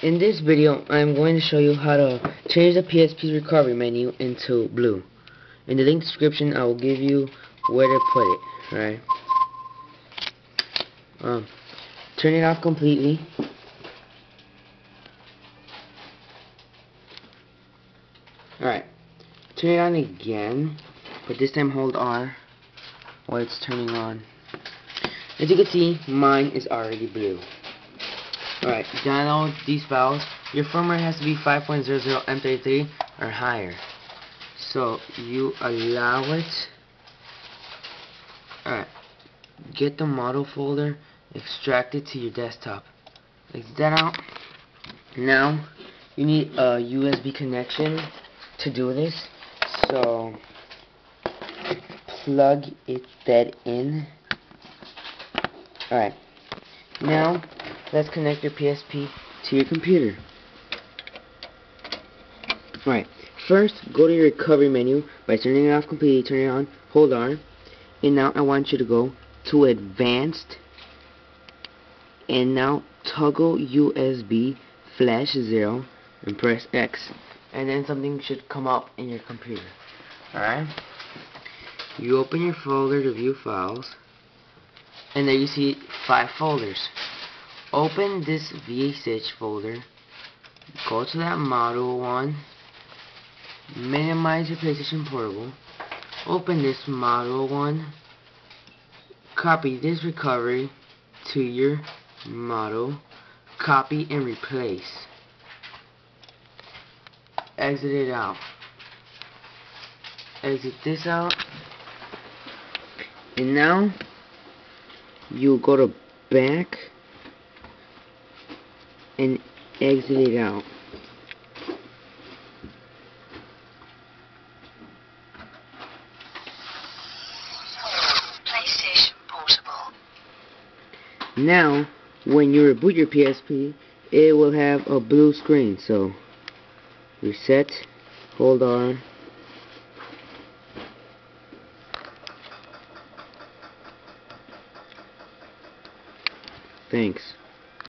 In this video, I'm going to show you how to change the PSP recovery menu into blue. In the link description, I will give you where to put it, right? Um, turn it off completely. Alright, turn it on again, but this time hold R while it's turning on. As you can see, mine is already blue. Alright, download these files. Your firmware has to be 5.00 M33 or higher. So, you allow it. Alright, get the module folder, extract it to your desktop. Exit that out. Now, you need a USB connection to do this. So, plug it that in. Alright. Now, let's connect your PSP to your computer. Alright. First, go to your recovery menu by turning it off completely, turn it on, hold on. And now I want you to go to advanced and now toggle USB flash 0 and press X and then something should come up in your computer. Alright? You open your folder to view files and there you see five folders. Open this VSH folder, go to that module one, minimize your PlayStation Portable, open this module one, copy this recovery to your module, copy and replace. Exit it out. Exit this out. And now you go to back and exit it out. PlayStation Portable. Now, when you reboot your PSP, it will have a blue screen. So, reset, hold on. Thanks.